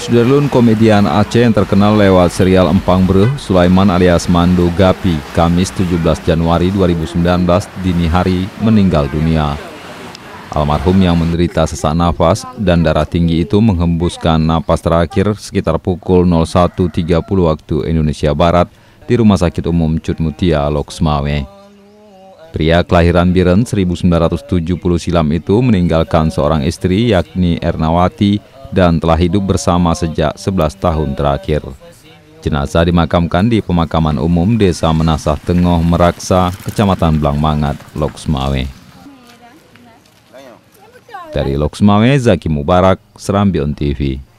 Sudarlun komedian Aceh yang terkenal lewat serial Empang Bruh, Sulaiman alias Mando Gapi, Kamis 17 Januari 2019 dini hari meninggal dunia. Almarhum yang menderita sesak nafas dan darah tinggi itu menghembuskan napas terakhir sekitar pukul 01.30 waktu Indonesia Barat di Rumah Sakit Umum Cutmutia, Loksmawe. Pria kelahiran Biren 1970 silam itu meninggalkan seorang istri yakni Ernawati dan telah hidup bersama sejak 11 tahun terakhir. Jenazah dimakamkan di pemakaman umum Desa Menasah Tengoh Meraksa, Kecamatan Blangmangat, Loksmawe. Dari Loksmawe, Zaki Mubarak, Serambion TV.